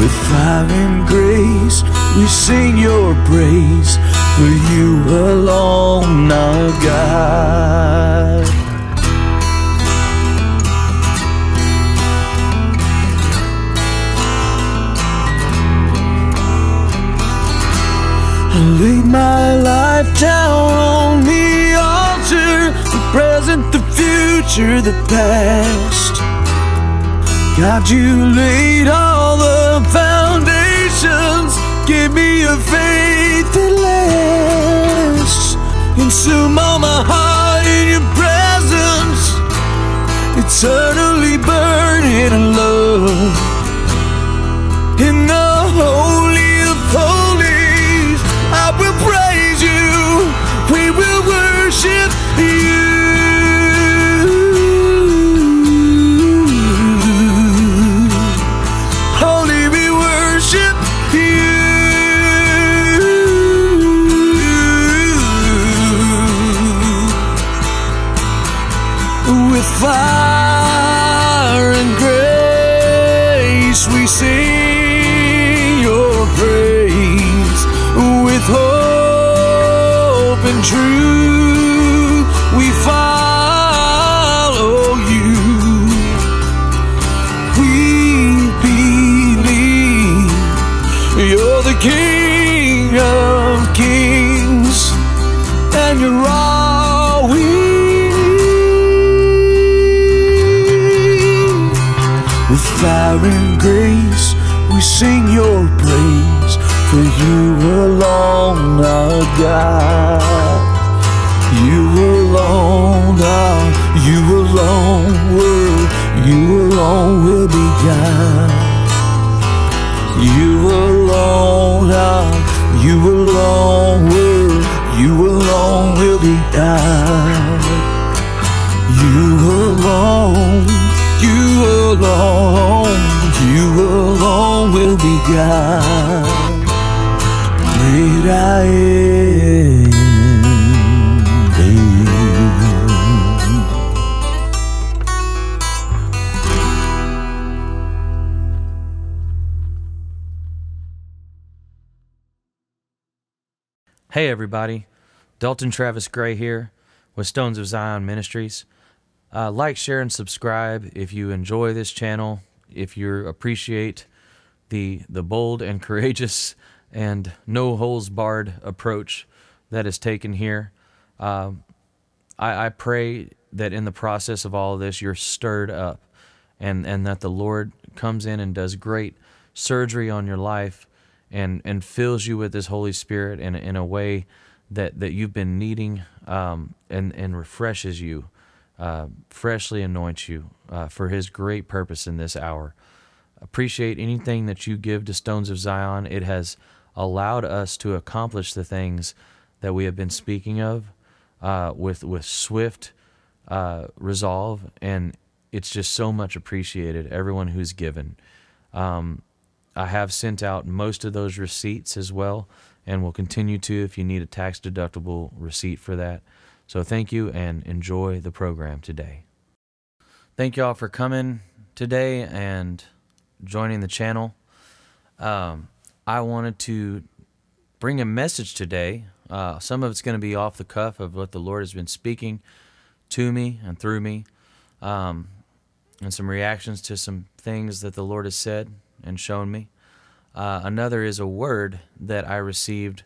With fire and grace, we sing your praise, for you alone our God. I lay my life down on the altar, the present, the future, the past. God, you laid all the foundations, give me a faith that lasts. Consume all my heart in your presence, eternally burning in love. You're all we need. With fire and grace, we sing your praise, for you alone are God. You alone are, you alone were, you alone will be God. You alone are, you alone were, you alone will be God. You alone, you alone, you alone will be God. Great I am. Hey, everybody. Dalton Travis Gray here with Stones of Zion Ministries. Uh, like, share, and subscribe if you enjoy this channel, if you appreciate the, the bold and courageous and no holes barred approach that is taken here. Um, I, I pray that in the process of all of this, you're stirred up and, and that the Lord comes in and does great surgery on your life and, and fills you with His Holy Spirit in, in a way that, that you've been needing um, and, and refreshes you, uh, freshly anoints you uh, for His great purpose in this hour. Appreciate anything that you give to Stones of Zion. It has allowed us to accomplish the things that we have been speaking of uh, with with swift uh, resolve, and it's just so much appreciated. Everyone who's given, um, I have sent out most of those receipts as well, and will continue to if you need a tax deductible receipt for that. So thank you and enjoy the program today. Thank you all for coming today and joining the channel. Um, I wanted to bring a message today. Uh, some of it's going to be off the cuff of what the Lord has been speaking to me and through me, um, and some reactions to some things that the Lord has said and shown me. Uh, another is a word that I received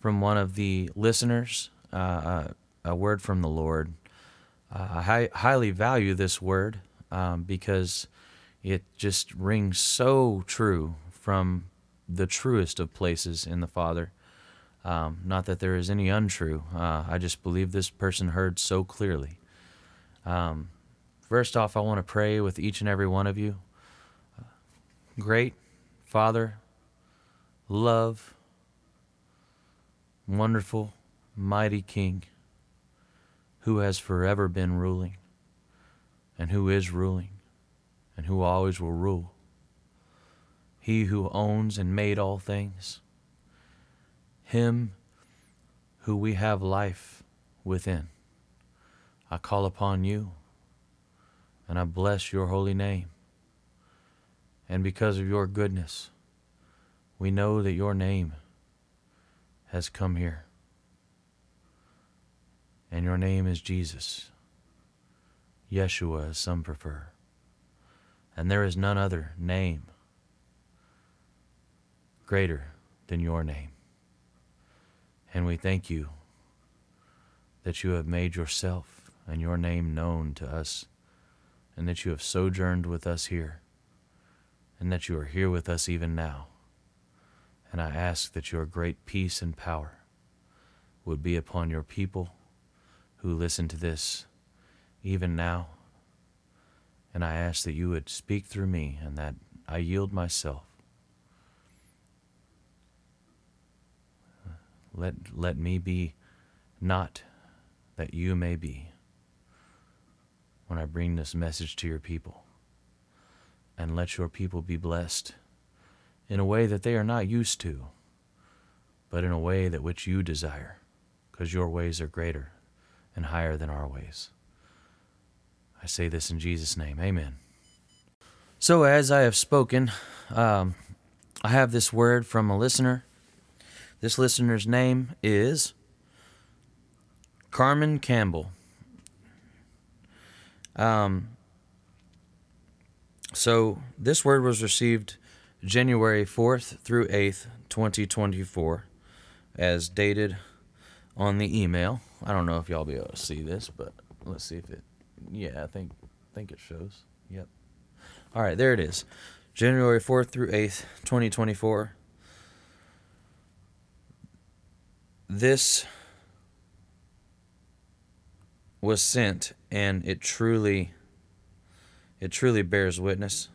from one of the listeners, uh, uh, a word from the Lord. Uh, I hi- highly value this word um, because it just rings so true from the truest of places in the Father. Um, not that there is any untrue. Uh, I just believe this person heard so clearly. Um, first off, I want to pray with each and every one of you. Great Father, love, wonderful, mighty King, who has forever been ruling, and who is ruling, and who always will rule. He who owns and made all things, Him who we have life within. I call upon you, and I bless your holy name. And because of your goodness we know that your name has come here. And your name is Jesus. Yeshua, as some prefer. And there is none other name greater than your name. And we thank you that you have made yourself and your name known to us, and that you have sojourned with us here, and that you are here with us even now. And I ask that your great peace and power would be upon your people who listen to this even now. And I ask that you would speak through me and that I yield myself. Let, let me be not that you may be when I bring this message to your people. And let your people be blessed in a way that they are not used to, but in a way that which you desire, because your ways are greater and higher than our ways. I say this in Jesus' name. Amen. So, as I have spoken, um, I have this word from a listener. This listener's name is Carmen Campbell. Um, so, this word was received January 4th through 8th, 2024, as dated on the email. I don't know if y'all be able to see this, but let's see if it. Yeah, I think think it shows. Yep. All right, there it is. January 4th through 8th, 2024. This was sent and it truly it truly bears witness.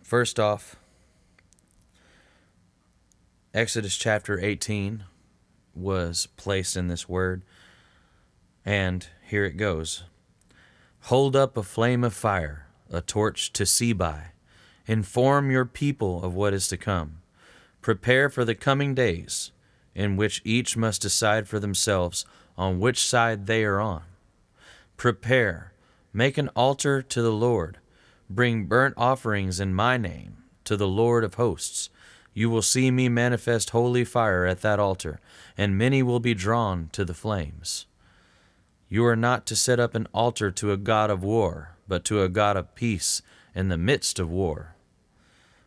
First off, Exodus chapter 18 was placed in this word, and here it goes Hold up a flame of fire, a torch to see by. Inform your people of what is to come. Prepare for the coming days, in which each must decide for themselves on which side they are on. Prepare, make an altar to the Lord, bring burnt offerings in my name to the Lord of hosts you will see me manifest holy fire at that altar, and many will be drawn to the flames. You are not to set up an altar to a God of war, but to a God of peace in the midst of war.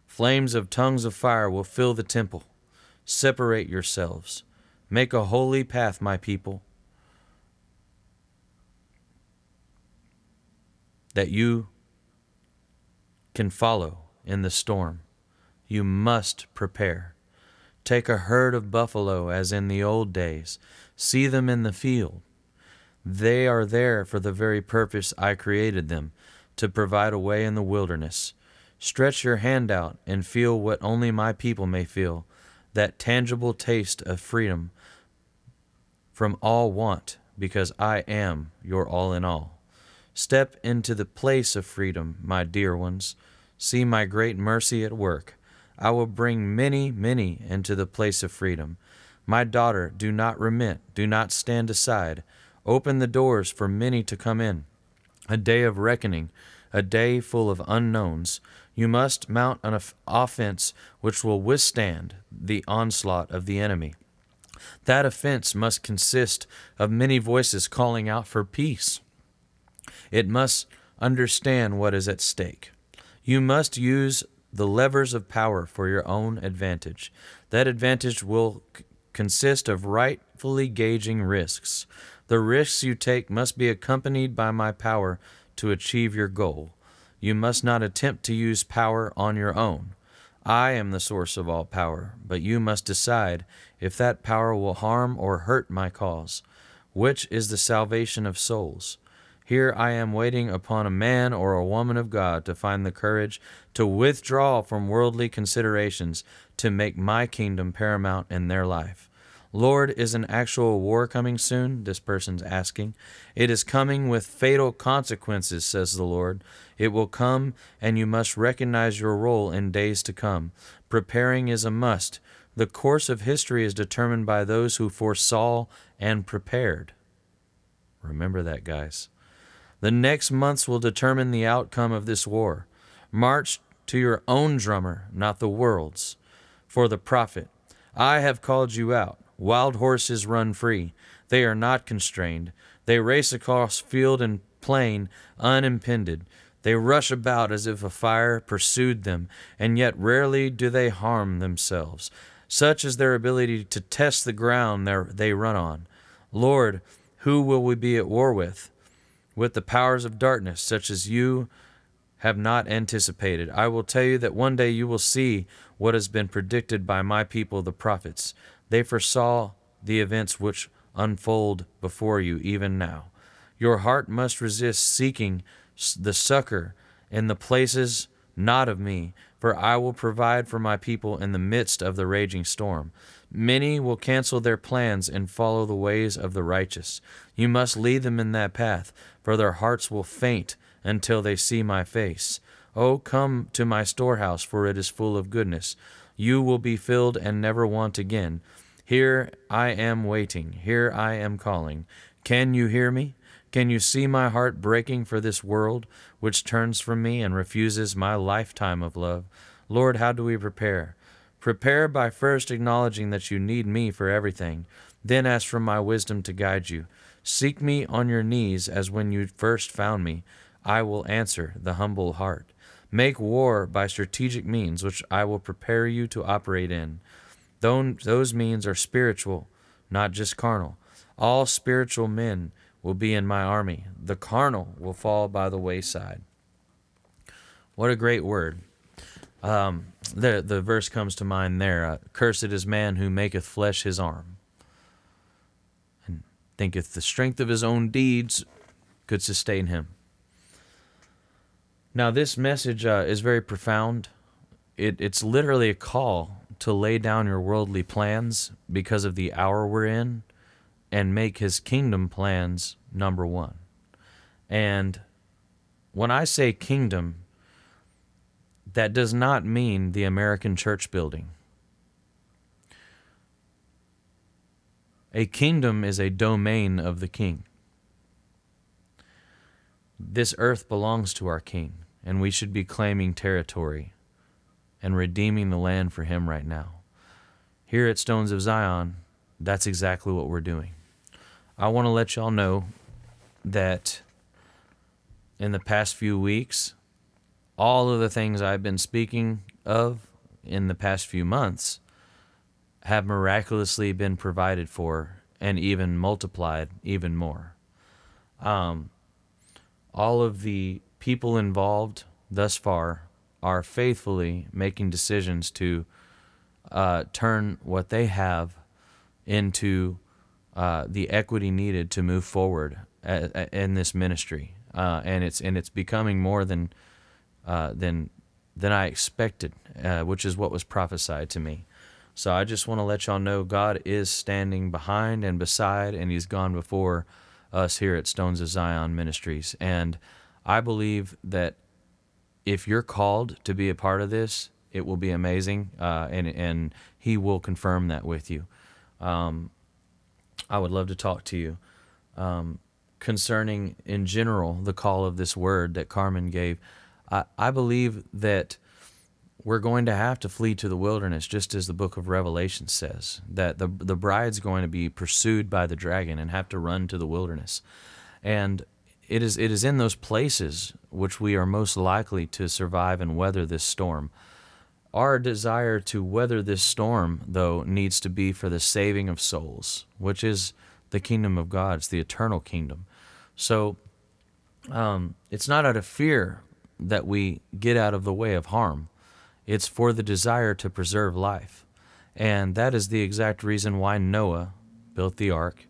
Flames of tongues of fire will fill the temple. Separate yourselves. Make a holy path, my people, that you can follow in the storm you must prepare. Take a herd of buffalo as in the old days, see them in the field. They are there for the very purpose I created them, to provide a way in the wilderness. Stretch your hand out and feel what only my people may feel that tangible taste of freedom from all want, because I am your all in all. Step into the place of freedom, my dear ones. See my great mercy at work. I will bring many, many into the place of freedom. My daughter, do not remit, do not stand aside. Open the doors for many to come in. A day of reckoning, a day full of unknowns. You must mount an offense which will withstand the onslaught of the enemy. That offense must consist of many voices calling out for peace. It must understand what is at stake. You must use the levers of power for your own advantage. That advantage will consist of rightfully gauging risks. The risks you take must be accompanied by my power to achieve your goal. You must not attempt to use power on your own. I am the source of all power, but you must decide if that power will harm or hurt my cause, which is the salvation of souls. Here I am waiting upon a man or a woman of God to find the courage to withdraw from worldly considerations to make my kingdom paramount in their life. Lord, is an actual war coming soon? This person's asking. It is coming with fatal consequences, says the Lord. It will come, and you must recognize your role in days to come. Preparing is a must. The course of history is determined by those who foresaw and prepared. Remember that, guys. The next months will determine the outcome of this war. March to your own drummer, not the world's. For the prophet, I have called you out. Wild horses run free. They are not constrained. They race across field and plain unimpeded. They rush about as if a fire pursued them, and yet rarely do they harm themselves. Such is their ability to test the ground they run on. Lord, who will we be at war with? With the powers of darkness, such as you have not anticipated. I will tell you that one day you will see what has been predicted by my people, the prophets. They foresaw the events which unfold before you even now. Your heart must resist seeking the succor in the places not of me, for I will provide for my people in the midst of the raging storm. Many will cancel their plans and follow the ways of the righteous. You must lead them in that path, for their hearts will faint until they see my face. Oh, come to my storehouse, for it is full of goodness. You will be filled and never want again. Here I am waiting. Here I am calling. Can you hear me? Can you see my heart breaking for this world, which turns from me and refuses my lifetime of love? Lord, how do we prepare? Prepare by first acknowledging that you need me for everything. Then ask for my wisdom to guide you. Seek me on your knees as when you first found me. I will answer the humble heart. Make war by strategic means, which I will prepare you to operate in. Those means are spiritual, not just carnal. All spiritual men will be in my army. The carnal will fall by the wayside. What a great word. Um, the, the verse comes to mind there uh, Cursed is man who maketh flesh his arm, thinketh the strength of his own deeds could sustain him. Now, this message uh, is very profound. It, it's literally a call to lay down your worldly plans because of the hour we're in and make his kingdom plans number one. And when I say kingdom, that does not mean the American church building. A kingdom is a domain of the king. This earth belongs to our king and we should be claiming territory and redeeming the land for him right now. Here at Stones of Zion, that's exactly what we're doing. I want to let y'all know that in the past few weeks, all of the things I've been speaking of in the past few months have miraculously been provided for and even multiplied even more. Um, all of the people involved thus far are faithfully making decisions to uh, turn what they have into uh, the equity needed to move forward in this ministry, uh, and it's and it's becoming more than uh, than than I expected, uh, which is what was prophesied to me. So I just want to let y'all know God is standing behind and beside, and He's gone before us here at Stones of Zion Ministries, and I believe that if you're called to be a part of this, it will be amazing, uh, and and He will confirm that with you. Um, I would love to talk to you um, concerning, in general, the call of this word that Carmen gave. I, I believe that we're going to have to flee to the wilderness, just as the book of Revelation says that the the bride's going to be pursued by the dragon and have to run to the wilderness, and it is it is in those places which we are most likely to survive and weather this storm. Our desire to weather this storm, though, needs to be for the saving of souls, which is the kingdom of God. It's the eternal kingdom. So um, it's not out of fear that we get out of the way of harm. It's for the desire to preserve life. And that is the exact reason why Noah built the ark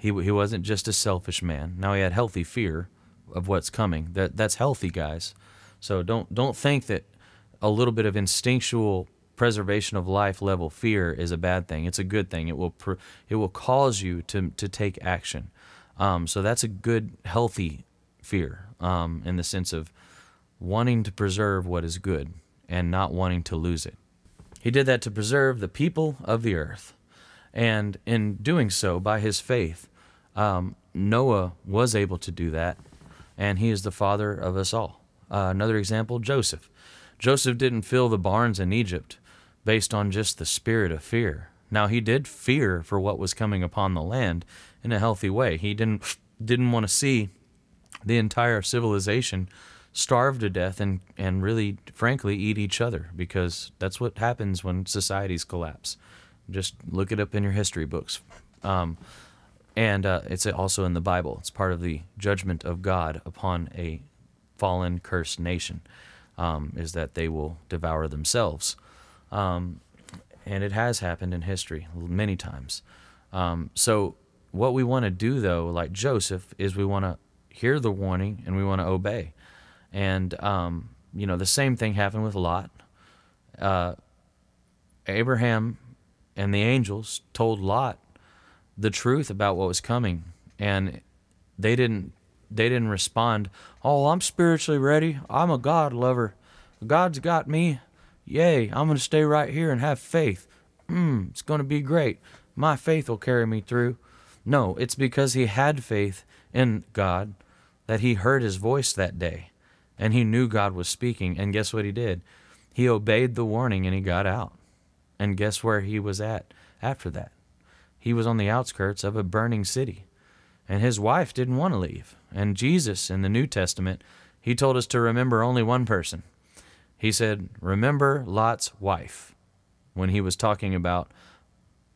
he, he wasn't just a selfish man. Now he had healthy fear of what's coming. That that's healthy, guys. So don't don't think that a little bit of instinctual preservation of life level fear is a bad thing. It's a good thing. It will it will cause you to to take action. Um, so that's a good healthy fear um, in the sense of wanting to preserve what is good and not wanting to lose it. He did that to preserve the people of the earth. And in doing so, by his faith, um, Noah was able to do that, and he is the father of us all. Uh, another example, Joseph. Joseph didn't fill the barns in Egypt based on just the spirit of fear. Now he did fear for what was coming upon the land in a healthy way. He didn't didn't want to see the entire civilization starve to death and, and really frankly eat each other because that's what happens when societies collapse. Just look it up in your history books. Um, and uh, it's also in the Bible. It's part of the judgment of God upon a fallen, cursed nation, um, is that they will devour themselves. Um, and it has happened in history many times. Um, so, what we want to do, though, like Joseph, is we want to hear the warning and we want to obey. And, um, you know, the same thing happened with Lot. Uh, Abraham and the angels told Lot the truth about what was coming, and they didn't they didn't respond. Oh, I'm spiritually ready. I'm a God lover. God's got me. Yay! I'm gonna stay right here and have faith. Hmm, it's gonna be great. My faith will carry me through. No, it's because he had faith in God that he heard his voice that day, and he knew God was speaking. And guess what he did? He obeyed the warning and he got out. And guess where he was at after that? he was on the outskirts of a burning city. And his wife didn't want to leave. And Jesus, in the New Testament, he told us to remember only one person. He said, Remember Lot's wife, when he was talking about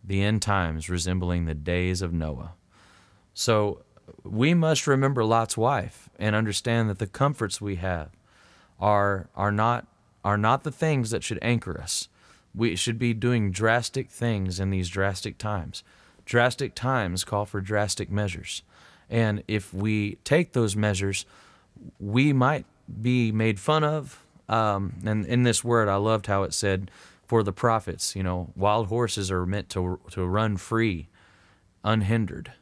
the end times resembling the days of Noah. So we must remember Lot's wife and understand that the comforts we have are, are, not, are not the things that should anchor us we should be doing drastic things in these drastic times. Drastic times call for drastic measures. And if we take those measures, we might be made fun of. Um, and in this word, I loved how it said, for the prophets, you know, wild horses are meant to, to run free, unhindered.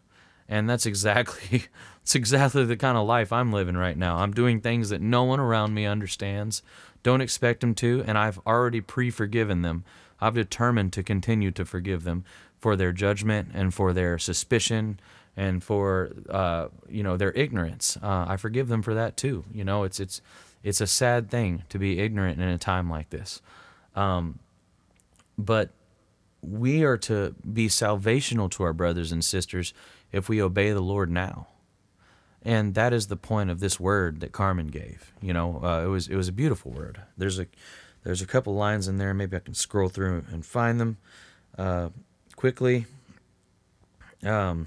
And that's exactly it's exactly the kind of life I'm living right now. I'm doing things that no one around me understands. Don't expect them to, and I've already pre forgiven them. I've determined to continue to forgive them for their judgment and for their suspicion and for uh, you know their ignorance. Uh, I forgive them for that too. You know, it's it's it's a sad thing to be ignorant in a time like this, um, but we are to be salvational to our brothers and sisters if we obey the Lord now and that is the point of this word that Carmen gave. You know, uh, it was it was a beautiful word. There's a there's a couple lines in there. Maybe I can scroll through and find them uh, quickly. Um,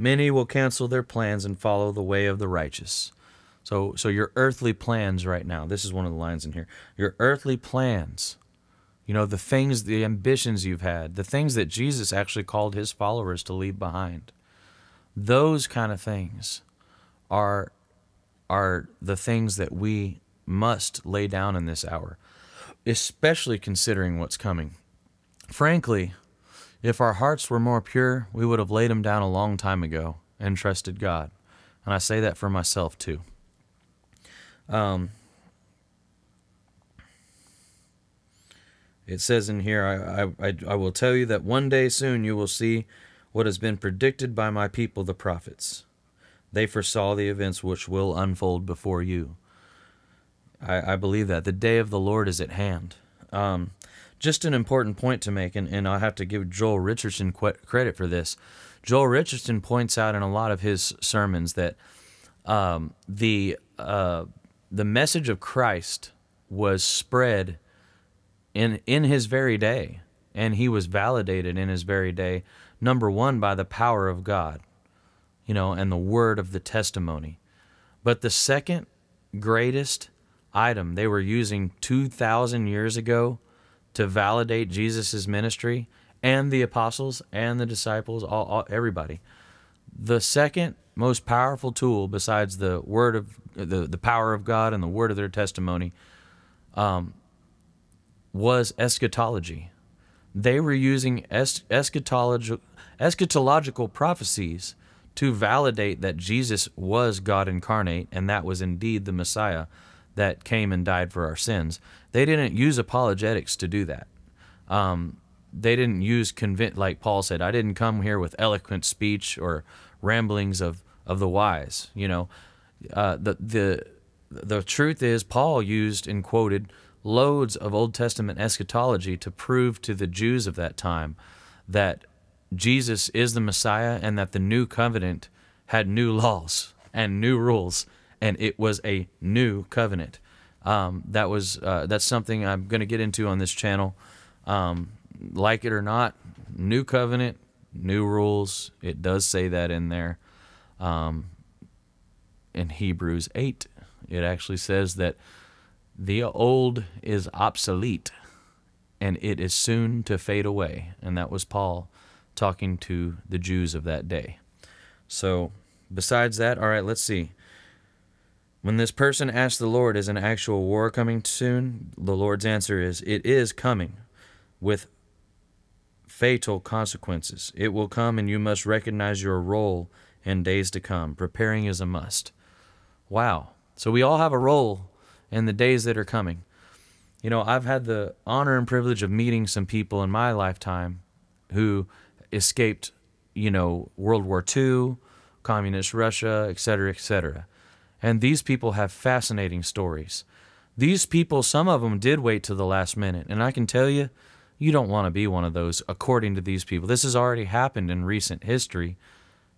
Many will cancel their plans and follow the way of the righteous. So, so your earthly plans right now. This is one of the lines in here. Your earthly plans. You know the things, the ambitions you've had, the things that Jesus actually called his followers to leave behind those kind of things are are the things that we must lay down in this hour, especially considering what's coming. Frankly, if our hearts were more pure, we would have laid them down a long time ago and trusted God. And I say that for myself too. Um, it says in here, I, I, I will tell you that one day soon you will see what has been predicted by my people, the prophets. They foresaw the events which will unfold before you. I, I believe that. The day of the Lord is at hand. Um, just an important point to make, and, and I have to give Joel Richardson credit for this. Joel Richardson points out in a lot of his sermons that um, the uh, the message of Christ was spread in in his very day, and he was validated in his very day number one, by the power of God, you know, and the word of the testimony. But the second greatest item they were using 2,000 years ago to validate Jesus' ministry and the apostles and the disciples, all, all, everybody. The second most powerful tool, besides the word of the, the power of God and the word of their testimony, um, was eschatology. They were using es- eschatological prophecies to validate that Jesus was God incarnate and that was indeed the Messiah that came and died for our sins. They didn't use apologetics to do that. Um, they didn't use convince like Paul said. I didn't come here with eloquent speech or ramblings of of the wise. You know, uh, the the the truth is, Paul used and quoted loads of Old Testament eschatology to prove to the Jews of that time that Jesus is the Messiah and that the new covenant had new laws and new rules, and it was a new covenant. Um, that was uh, that's something I'm going to get into on this channel. Um, like it or not, new covenant, new rules. It does say that in there. Um, in Hebrews 8, it actually says that the old is obsolete and it is soon to fade away. And that was Paul talking to the Jews of that day. So, besides that, all right, let's see. When this person asks the Lord, is an actual war coming soon? The Lord's answer is, it is coming with fatal consequences. It will come, and you must recognize your role in days to come. Preparing is a must. Wow. So we all have a role in the days that are coming. You know, I've had the honor and privilege of meeting some people in my lifetime who escaped, you know, World War II, communist Russia, et cetera, et cetera. And these people have fascinating stories. These people, some of them did wait to the last minute. And I can tell you, you don't want to be one of those, according to these people. This has already happened in recent history.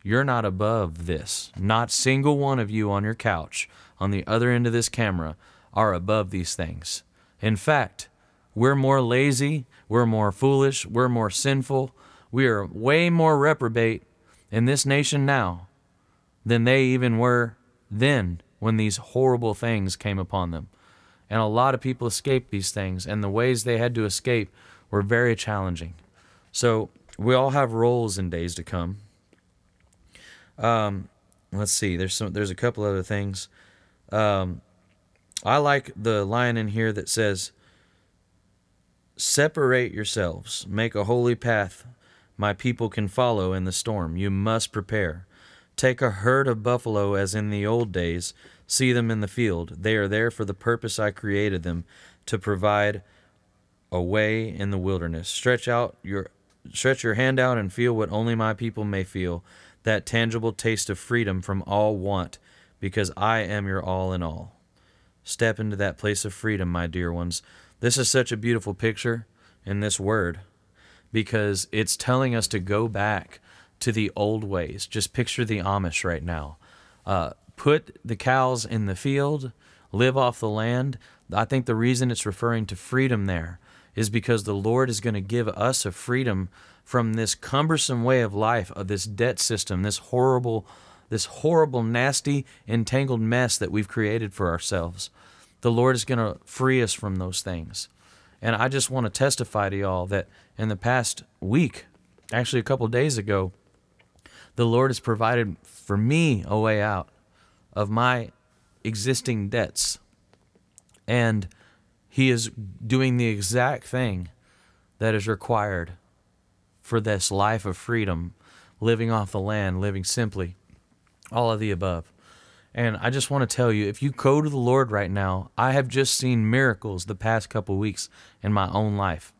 You're not above this. Not single one of you on your couch on the other end of this camera are above these things. In fact, we're more lazy, we're more foolish, we're more sinful, we are way more reprobate in this nation now than they even were then when these horrible things came upon them. And a lot of people escaped these things, and the ways they had to escape were very challenging. So we all have roles in days to come. Um, let's see. There's some. There's a couple other things. Um, I like the line in here that says, "Separate yourselves, make a holy path, my people can follow in the storm. You must prepare. Take a herd of buffalo as in the old days. See them in the field. They are there for the purpose I created them, to provide." a way in the wilderness. Stretch out your stretch your hand out and feel what only my people may feel, that tangible taste of freedom from all want, because I am your all in all. Step into that place of freedom, my dear ones. This is such a beautiful picture in this word because it's telling us to go back to the old ways. Just picture the Amish right now. Uh, put the cows in the field, live off the land. I think the reason it's referring to freedom there is because the Lord is going to give us a freedom from this cumbersome way of life, of this debt system, this horrible, this horrible, nasty, entangled mess that we've created for ourselves. The Lord is going to free us from those things. And I just want to testify to y'all that in the past week, actually a couple days ago, the Lord has provided for me a way out of my existing debts. And he is doing the exact thing that is required for this life of freedom, living off the land, living simply, all of the above. And I just want to tell you if you go to the Lord right now, I have just seen miracles the past couple weeks in my own life.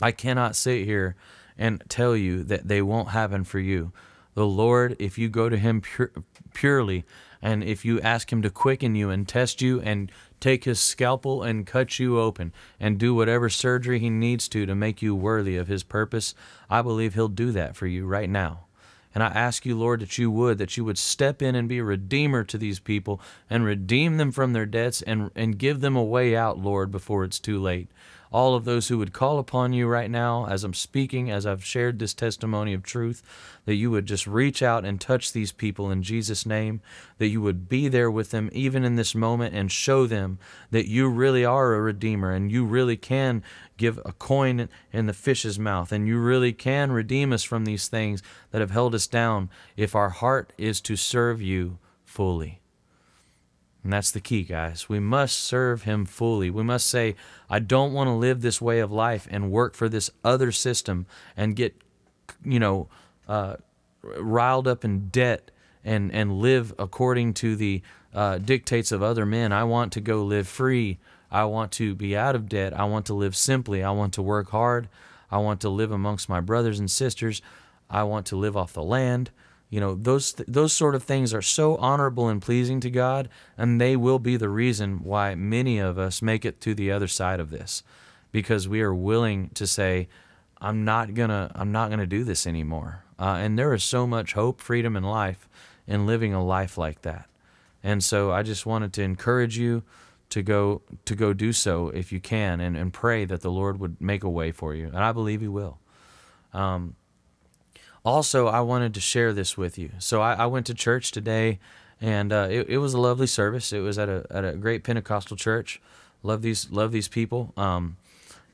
I cannot sit here and tell you that they won't happen for you. The Lord, if you go to Him pure, purely and if you ask Him to quicken you and test you and take his scalpel and cut you open and do whatever surgery he needs to to make you worthy of his purpose, I believe he'll do that for you right now. And I ask you, Lord, that you would, that you would step in and be a redeemer to these people and redeem them from their debts and, and give them a way out, Lord, before it's too late all of those who would call upon you right now as I'm speaking, as I've shared this testimony of truth, that you would just reach out and touch these people in Jesus' name, that you would be there with them even in this moment and show them that you really are a redeemer and you really can give a coin in the fish's mouth and you really can redeem us from these things that have held us down if our heart is to serve you fully. And that's the key, guys. We must serve Him fully. We must say, I don't want to live this way of life and work for this other system and get, you know, uh, riled up in debt and, and live according to the uh, dictates of other men. I want to go live free. I want to be out of debt. I want to live simply. I want to work hard. I want to live amongst my brothers and sisters. I want to live off the land You know, those those sort of things are so honorable and pleasing to God, and they will be the reason why many of us make it to the other side of this, because we are willing to say, "I'm not gonna, I'm not gonna do this anymore." Uh, and there is so much hope, freedom, and life in living a life like that. And so, I just wanted to encourage you to go to go do so if you can, and, and pray that the Lord would make a way for you, and I believe He will. Um, also, I wanted to share this with you. So I, I went to church today, and uh, it, it, was a lovely service. It was at a at a great Pentecostal church. Love these love these people. Um,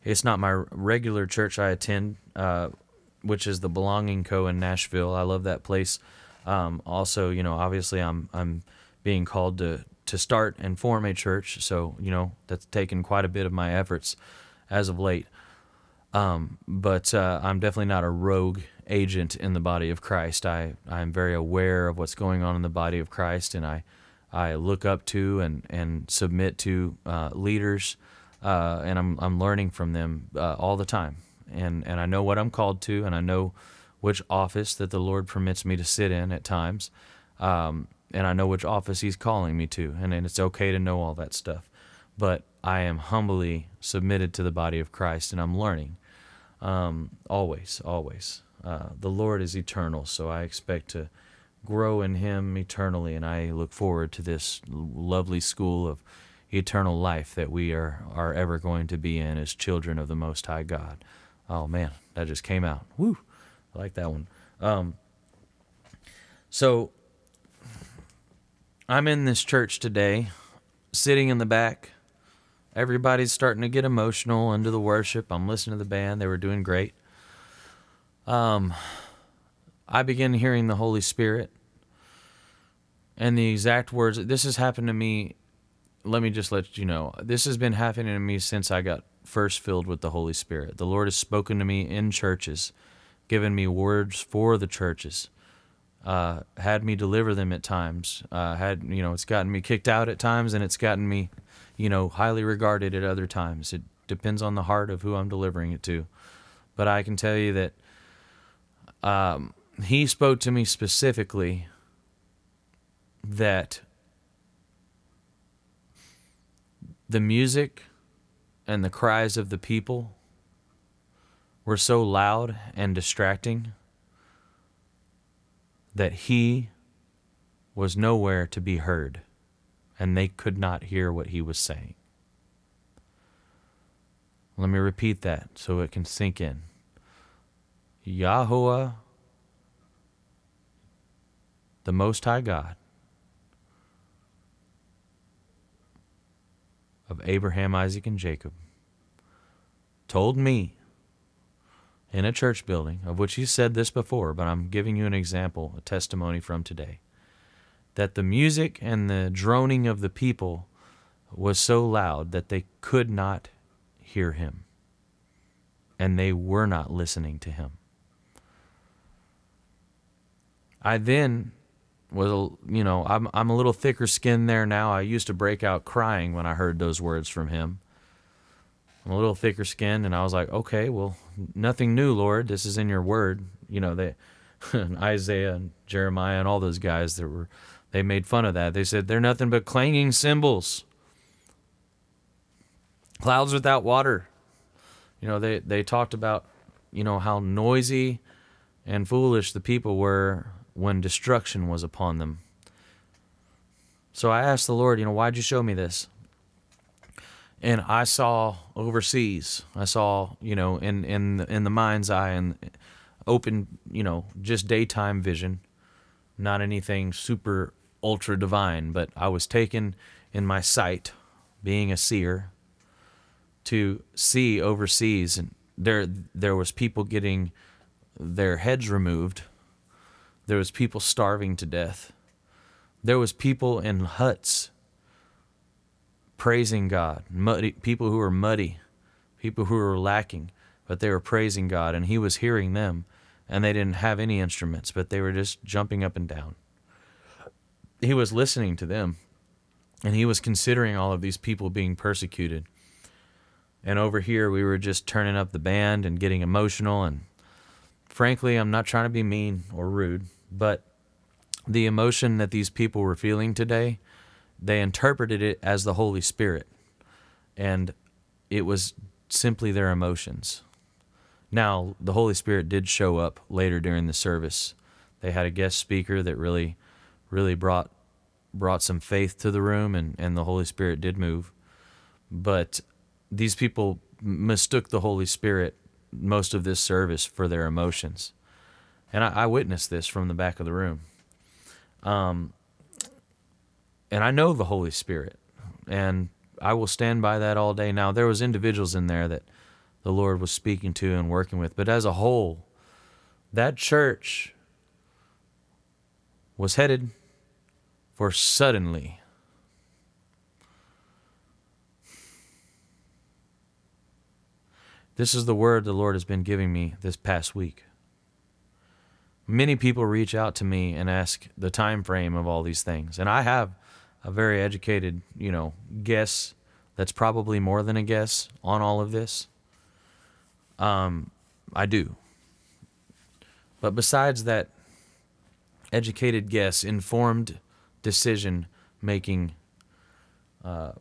it's not my regular church I attend, uh, which is the Belonging Co. in Nashville. I love that place. Um, also, you know, obviously, I'm I'm being called to to start and form a church. So you know, that's taken quite a bit of my efforts as of late. Um, but uh, I'm definitely not a rogue agent in the body of Christ. I I'm very aware of what's going on in the body of Christ, and I I look up to and and submit to uh, leaders, uh, and I'm I'm learning from them uh, all the time, and and I know what I'm called to, and I know which office that the Lord permits me to sit in at times, um, and I know which office He's calling me to, and, and it's okay to know all that stuff, but I am humbly submitted to the body of Christ, and I'm learning. Um, always, always. Uh, the Lord is eternal, so I expect to grow in Him eternally, and I look forward to this lovely school of eternal life that we are, are ever going to be in as children of the Most High God. Oh man, that just came out. Woo! I like that one. Um, so I'm in this church today, sitting in the back. Everybody's starting to get emotional into the worship. I'm listening to the band. They were doing great um, I began hearing the Holy Spirit and the exact words. This has happened to me. Let me just let you know. This has been happening to me since I got first filled with the Holy Spirit. The Lord has spoken to me in churches, given me words for the churches, uh, had me deliver them at times. Uh, had you know, it's gotten me kicked out at times, and it's gotten me, you know, highly regarded at other times. It depends on the heart of who I'm delivering it to. But I can tell you that um, he spoke to me specifically that the music and the cries of the people were so loud and distracting that he was nowhere to be heard, and they could not hear what he was saying. Let me repeat that so it can sink in. Yahweh, the Most High God of Abraham, Isaac, and Jacob, told me in a church building, of which he said this before, but I'm giving you an example, a testimony from today, that the music and the droning of the people was so loud that they could not hear him, and they were not listening to him. I then was, you know, I'm I'm a little thicker skinned there now. I used to break out crying when I heard those words from him. I'm a little thicker skinned, and I was like, okay, well, nothing new, Lord. This is in your word. You know, they, Isaiah and Jeremiah and all those guys that were, they made fun of that. They said they're nothing but clanging cymbals, clouds without water. You know, they they talked about, you know, how noisy and foolish the people were when destruction was upon them. So I asked the Lord, you know, why'd you show me this? And I saw overseas. I saw, you know, in in the, in the mind's eye and open, you know, just daytime vision, not anything super ultra divine, but I was taken in my sight, being a seer, to see overseas, and there there was people getting their heads removed there was people starving to death. There was people in huts praising God, muddy people who were muddy, people who were lacking, but they were praising God and he was hearing them and they didn't have any instruments, but they were just jumping up and down. He was listening to them and he was considering all of these people being persecuted. And over here, we were just turning up the band and getting emotional. And frankly, I'm not trying to be mean or rude, but the emotion that these people were feeling today, they interpreted it as the Holy Spirit. And it was simply their emotions. Now, the Holy Spirit did show up later during the service. They had a guest speaker that really, really brought brought some faith to the room, and, and the Holy Spirit did move. But these people mistook the Holy Spirit most of this service for their emotions. And I, I witnessed this from the back of the room. Um, and I know the Holy Spirit, and I will stand by that all day. Now, there was individuals in there that the Lord was speaking to and working with, but as a whole, that church was headed for suddenly. This is the word the Lord has been giving me this past week. Many people reach out to me and ask the time frame of all these things, and I have a very educated, you know, guess that's probably more than a guess on all of this. Um, I do. But besides that educated guess, informed decision making uh,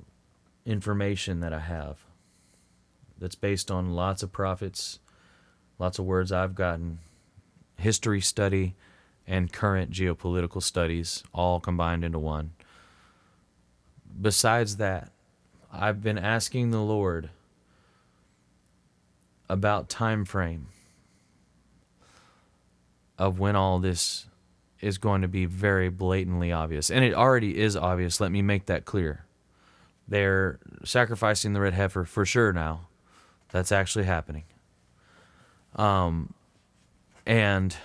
information that I have, that's based on lots of prophets, lots of words I've gotten, history study, and current geopolitical studies all combined into one. Besides that, I've been asking the Lord about time frame of when all this is going to be very blatantly obvious. And it already is obvious, let me make that clear. They're sacrificing the red heifer for sure now. That's actually happening. Um and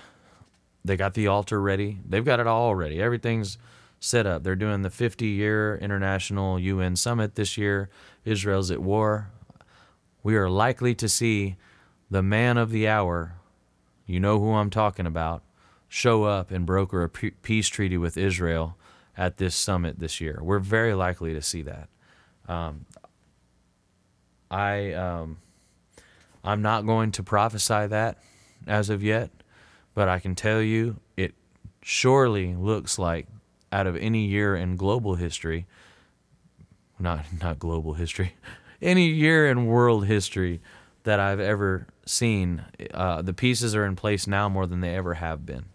they got the altar ready. They've got it all ready. Everything's set up. They're doing the 50 year International UN Summit this year. Israel's at war. We are likely to see the man of the hour, you know who I'm talking about, show up and broker a peace treaty with Israel at this summit this year. We're very likely to see that. Um, I um, I'm not going to prophesy that as of yet, but I can tell you it surely looks like out of any year in global history, not not global history, any year in world history that I've ever seen, uh, the pieces are in place now more than they ever have been.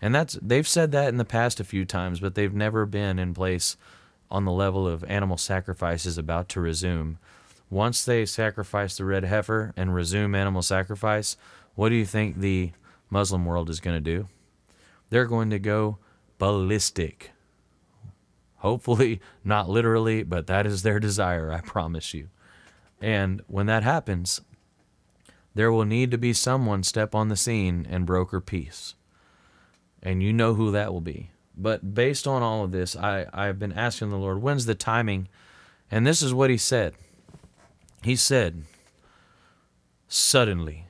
And that's they've said that in the past a few times, but they've never been in place on the level of animal sacrifices about to resume. Once they sacrifice the red heifer and resume animal sacrifice, what do you think the Muslim world is going to do? They're going to go ballistic. Hopefully, not literally, but that is their desire, I promise you. And when that happens, there will need to be someone step on the scene and broker peace. And you know who that will be. But based on all of this, I, I've been asking the Lord, when's the timing? And this is what He said He said, suddenly.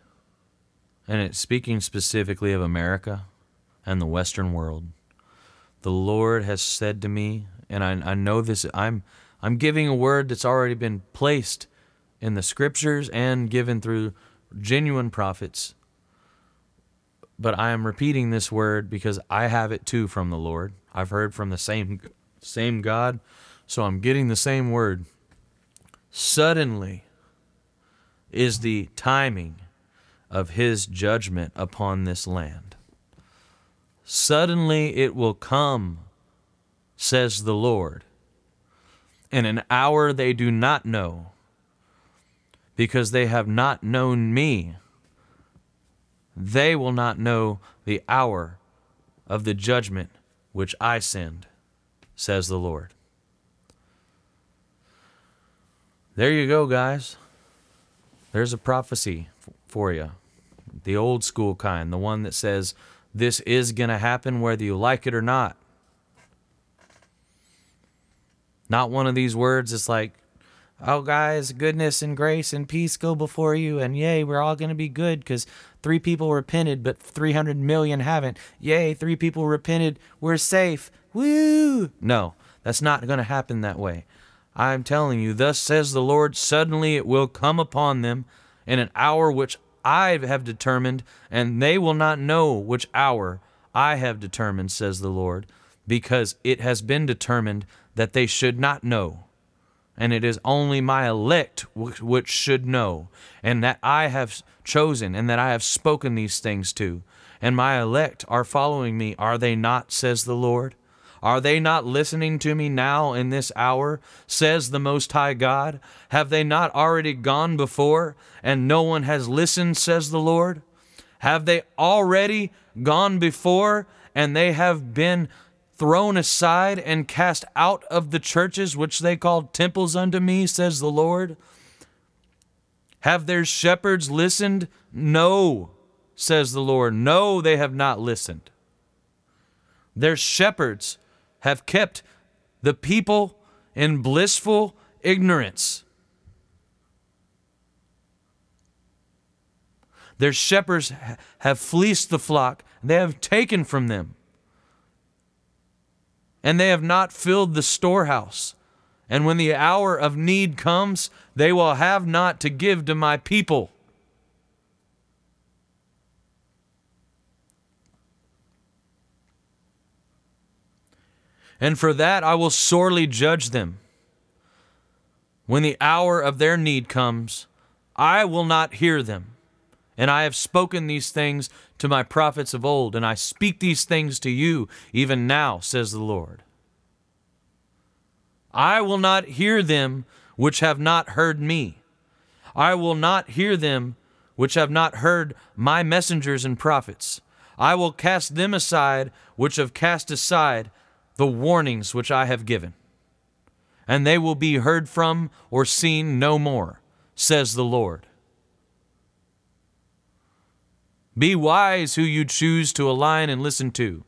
And it's speaking specifically of America and the Western world the Lord has said to me, and I, I know this, I'm, I'm giving a word that's already been placed in the scriptures and given through genuine prophets. But I am repeating this word because I have it too from the Lord. I've heard from the same same God, so I'm getting the same word. Suddenly is the timing of his judgment upon this land. Suddenly it will come, says the Lord. In an hour they do not know, because they have not known me. They will not know the hour of the judgment which I send, says the Lord. There you go, guys. There's a prophecy for you. The old school kind, the one that says, this is going to happen whether you like it or not. Not one of these words It's like, oh, guys, goodness and grace and peace go before you, and yay, we're all going to be good because three people repented, but 300 million haven't. Yay, three people repented, we're safe. Woo! No, that's not going to happen that way. I'm telling you, thus says the Lord, suddenly it will come upon them in an hour which I have determined, and they will not know which hour I have determined, says the Lord, because it has been determined that they should not know. And it is only my elect which should know, and that I have chosen, and that I have spoken these things to. And my elect are following me, are they not, says the Lord? Are they not listening to me now in this hour, says the Most High God? Have they not already gone before, and no one has listened, says the Lord? Have they already gone before, and they have been thrown aside and cast out of the churches which they called temples unto me, says the Lord? Have their shepherds listened? No, says the Lord. No, they have not listened. Their shepherds have kept the people in blissful ignorance. Their shepherds have fleeced the flock, they have taken from them, and they have not filled the storehouse. And when the hour of need comes, they will have not to give to my people. And for that I will sorely judge them. When the hour of their need comes, I will not hear them. And I have spoken these things to my prophets of old, and I speak these things to you even now, says the Lord. I will not hear them which have not heard me. I will not hear them which have not heard my messengers and prophets. I will cast them aside which have cast aside the warnings which I have given, and they will be heard from or seen no more, says the Lord. Be wise who you choose to align and listen to.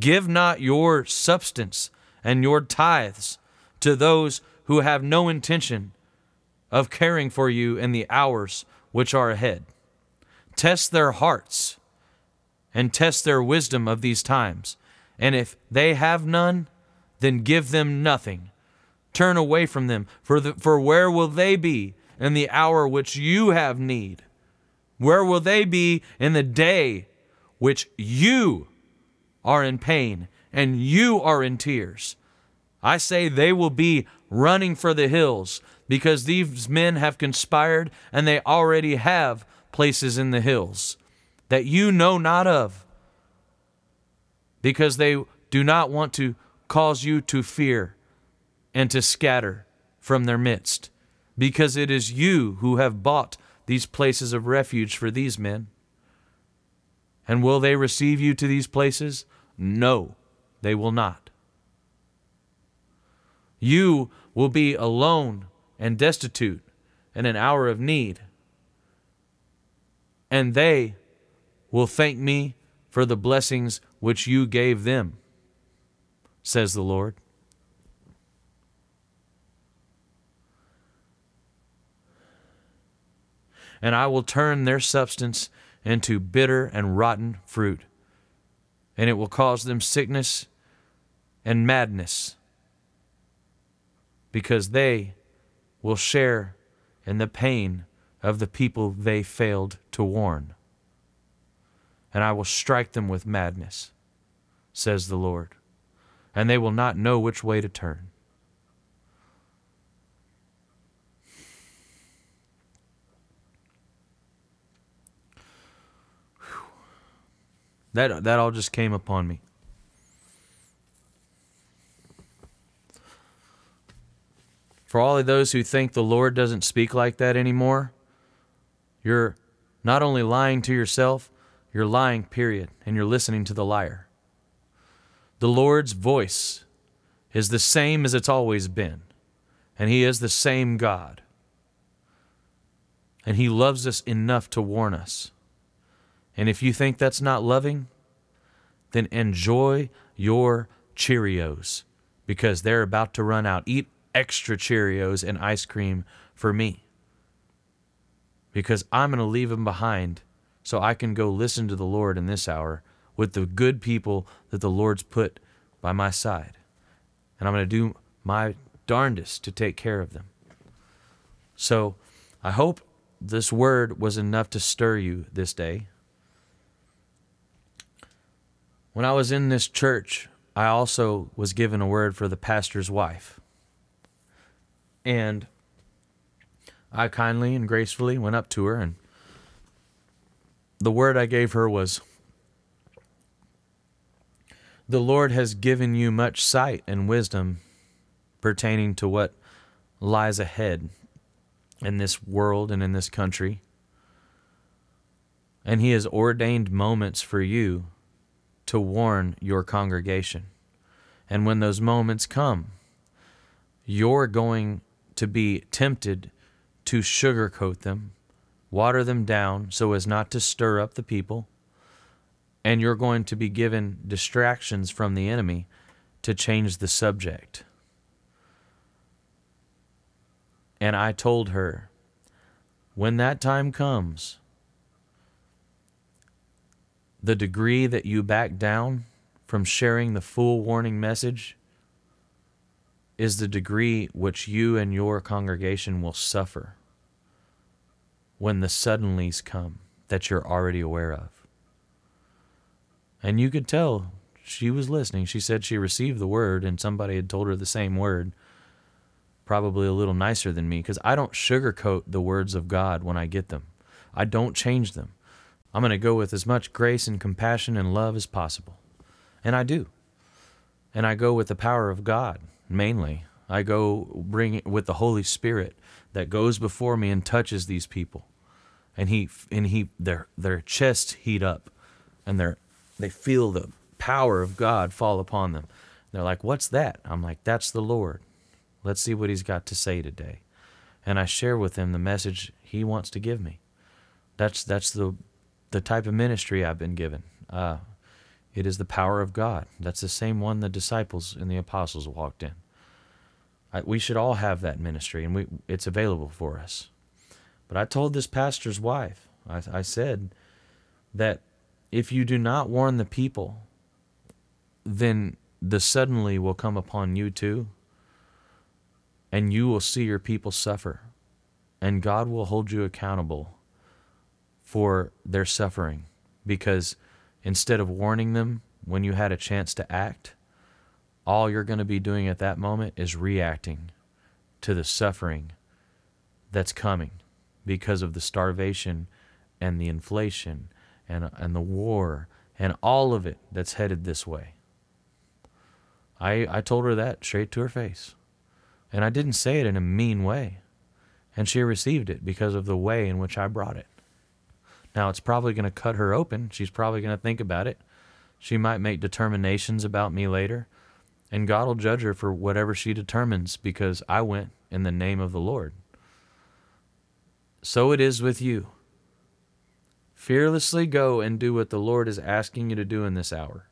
Give not your substance and your tithes to those who have no intention of caring for you in the hours which are ahead. Test their hearts and test their wisdom of these times and if they have none, then give them nothing. Turn away from them, for, the, for where will they be in the hour which you have need? Where will they be in the day which you are in pain and you are in tears? I say they will be running for the hills because these men have conspired and they already have places in the hills that you know not of because they do not want to cause you to fear and to scatter from their midst, because it is you who have bought these places of refuge for these men. And will they receive you to these places? No, they will not. You will be alone and destitute in an hour of need. And they will thank me for the blessings which you gave them, says the Lord. And I will turn their substance into bitter and rotten fruit, and it will cause them sickness and madness, because they will share in the pain of the people they failed to warn and I will strike them with madness, says the Lord, and they will not know which way to turn. That, that all just came upon me. For all of those who think the Lord doesn't speak like that anymore, you're not only lying to yourself, you're lying, period, and you're listening to the liar. The Lord's voice is the same as it's always been, and He is the same God. And He loves us enough to warn us. And if you think that's not loving, then enjoy your Cheerios because they're about to run out. Eat extra Cheerios and ice cream for me because I'm going to leave them behind so I can go listen to the Lord in this hour with the good people that the Lord's put by my side. And I'm going to do my darndest to take care of them. So I hope this word was enough to stir you this day. When I was in this church, I also was given a word for the pastor's wife. And I kindly and gracefully went up to her, and the word I gave her was The Lord has given you much sight and wisdom pertaining to what lies ahead in this world and in this country. And He has ordained moments for you to warn your congregation. And when those moments come, you're going to be tempted to sugarcoat them, water them down so as not to stir up the people, and you're going to be given distractions from the enemy to change the subject. And I told her, when that time comes, the degree that you back down from sharing the full warning message is the degree which you and your congregation will suffer when the suddenlies come that you're already aware of. And you could tell she was listening. She said she received the word and somebody had told her the same word, probably a little nicer than me, because I don't sugarcoat the words of God when I get them. I don't change them. I'm going to go with as much grace and compassion and love as possible. And I do. And I go with the power of God mainly. I go bring it with the Holy Spirit that goes before me and touches these people. And he and he their their chests heat up and they they feel the power of God fall upon them. They're like, "What's that?" I'm like, "That's the Lord. Let's see what he's got to say today." And I share with them the message he wants to give me. That's that's the the type of ministry I've been given. Uh, it is the power of God. That's the same one the disciples and the apostles walked in. I, we should all have that ministry, and we, it's available for us. But I told this pastor's wife, I, I said that if you do not warn the people, then the suddenly will come upon you too, and you will see your people suffer, and God will hold you accountable for their suffering because instead of warning them when you had a chance to act, all you're going to be doing at that moment is reacting to the suffering that's coming because of the starvation and the inflation and, and the war and all of it that's headed this way. I, I told her that straight to her face. And I didn't say it in a mean way. And she received it because of the way in which I brought it. Now, it's probably going to cut her open. She's probably going to think about it. She might make determinations about me later, and God will judge her for whatever she determines because I went in the name of the Lord. So it is with you. Fearlessly go and do what the Lord is asking you to do in this hour.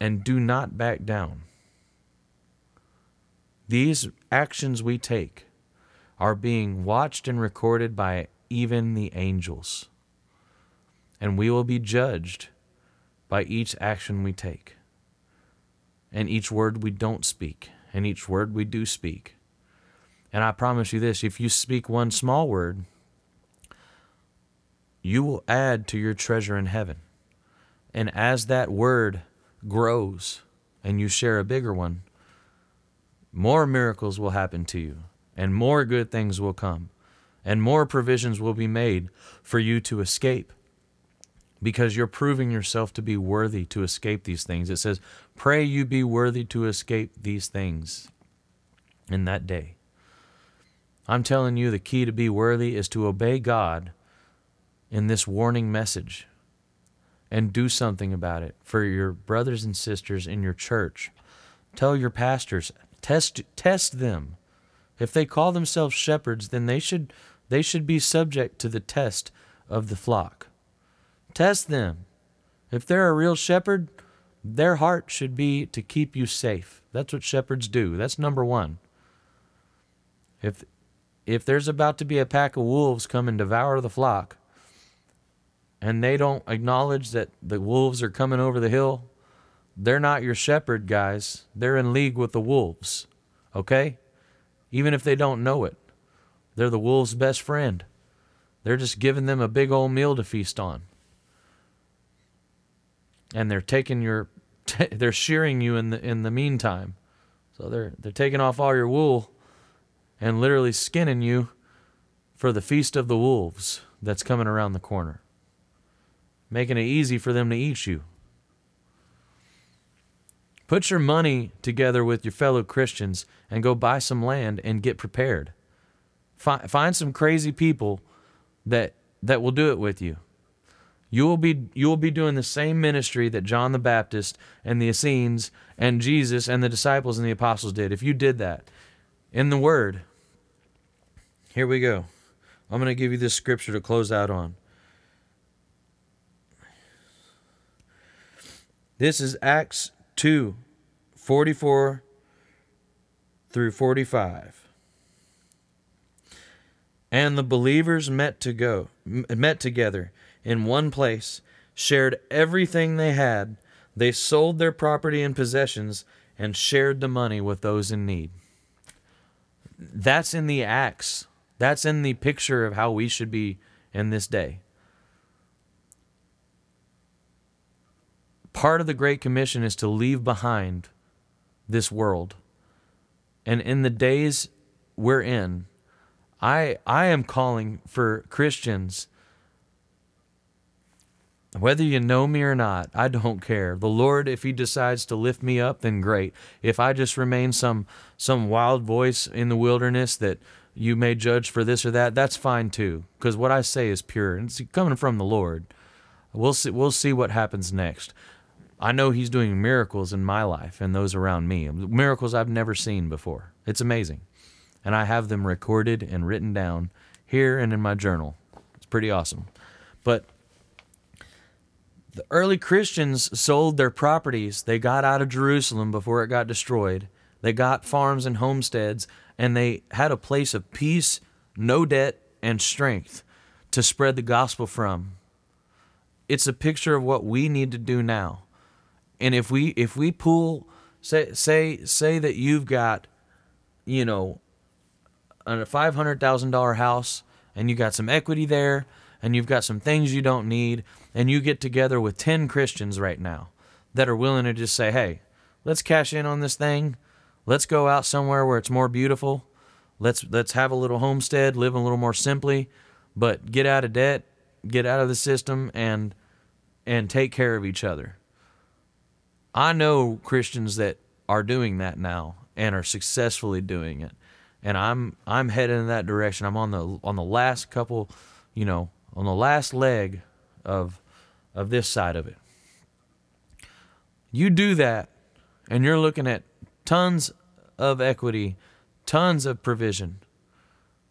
And do not back down. These actions we take are being watched and recorded by even the angels. And we will be judged by each action we take, and each word we don't speak, and each word we do speak. And I promise you this if you speak one small word, you will add to your treasure in heaven. And as that word grows and you share a bigger one, more miracles will happen to you and more good things will come and more provisions will be made for you to escape because you're proving yourself to be worthy to escape these things. It says, Pray you be worthy to escape these things in that day. I'm telling you, the key to be worthy is to obey God in this warning message and do something about it for your brothers and sisters in your church. Tell your pastors, test, test them. If they call themselves shepherds, then they should they should be subject to the test of the flock. Test them. If they're a real shepherd, their heart should be to keep you safe. That's what shepherds do. That's number one. If if there's about to be a pack of wolves come and devour the flock, and they don't acknowledge that the wolves are coming over the hill, they're not your shepherd, guys. They're in league with the wolves. Okay? Even if they don't know it. They're the wolves' best friend. They're just giving them a big old meal to feast on. and they're taking your they're shearing you in the in the meantime. So they're they're taking off all your wool and literally skinning you for the feast of the wolves that's coming around the corner. Making it easy for them to eat you. Put your money together with your fellow Christians and go buy some land and get prepared. Find, find some crazy people that that will do it with you. You will be you will be doing the same ministry that John the Baptist and the Essenes and Jesus and the disciples and the apostles did. If you did that in the word. Here we go. I'm going to give you this scripture to close out on. This is Acts 2 44 through 45. And the believers met to go met together in one place, shared everything they had. They sold their property and possessions and shared the money with those in need. That's in the Acts. That's in the picture of how we should be in this day. Part of the Great Commission is to leave behind this world. And in the days we're in, I I am calling for Christians whether you know me or not, I don't care. The Lord, if He decides to lift me up, then great. If I just remain some some wild voice in the wilderness that you may judge for this or that, that's fine too. Because what I say is pure and it's coming from the Lord. We'll see. We'll see what happens next. I know He's doing miracles in my life and those around me. Miracles I've never seen before. It's amazing, and I have them recorded and written down here and in my journal. It's pretty awesome. But the early Christians sold their properties. They got out of Jerusalem before it got destroyed. They got farms and homesteads, and they had a place of peace, no debt, and strength to spread the gospel from. It's a picture of what we need to do now. And if we if we pull say say say that you've got you know a $500,000 house and you got some equity there and you've got some things you don't need, and you get together with 10 Christians right now that are willing to just say, hey, let's cash in on this thing. Let's go out somewhere where it's more beautiful. Let's let's have a little homestead, live a little more simply, but get out of debt, get out of the system and and take care of each other. I know Christians that are doing that now and are successfully doing it. And I'm I'm headed in that direction. I'm on the on the last couple, you know, on the last leg of of this side of it. You do that and you're looking at tons of equity, tons of provision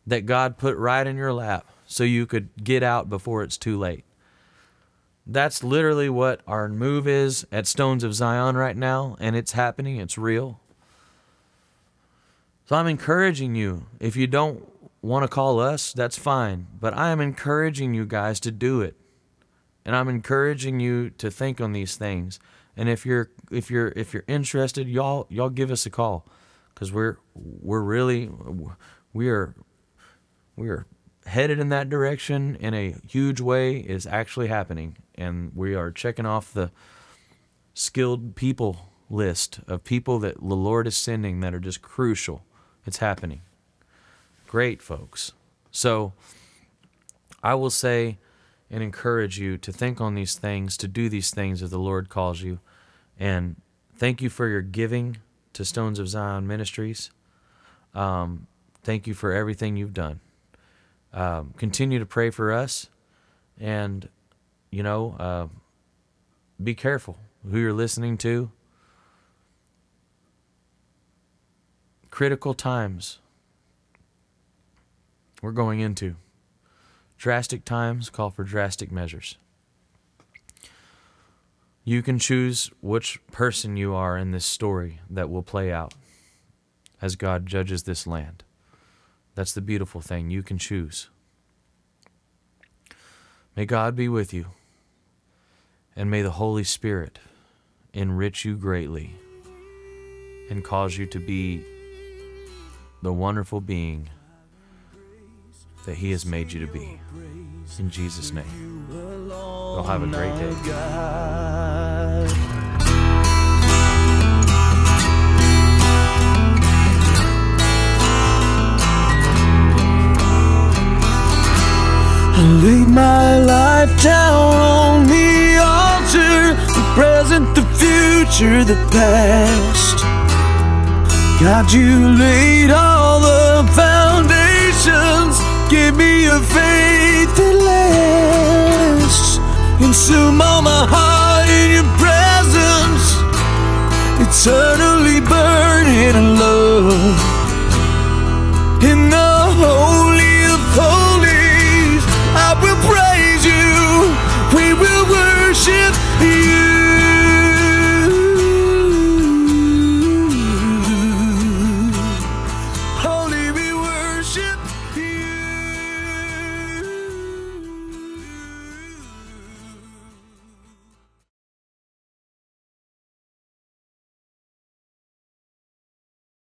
that God put right in your lap so you could get out before it's too late. That's literally what our move is at Stones of Zion right now, and it's happening, it's real. So I'm encouraging you, if you don't want to call us, that's fine. But I am encouraging you guys to do it. And I'm encouraging you to think on these things. And if you're if you're if you're interested, y'all y'all give us a call cuz we're we're really we are we are headed in that direction in a huge way is actually happening and we are checking off the skilled people list of people that the Lord is sending that are just crucial. It's happening great, folks. So I will say and encourage you to think on these things, to do these things as the Lord calls you. And thank you for your giving to Stones of Zion Ministries. Um, thank you for everything you've done. Um, continue to pray for us and, you know, uh, be careful who you're listening to. Critical times we're going into. Drastic times call for drastic measures. You can choose which person you are in this story that will play out as God judges this land. That's the beautiful thing. You can choose. May God be with you, and may the Holy Spirit enrich you greatly and cause you to be the wonderful being that He has made you to be. In Jesus' name. You'll have a great day. Laid my life down on the altar, the present, the future, the past. God, you laid all the foundations, give me a faith that lasts. Consume all my heart in your presence, eternally burning.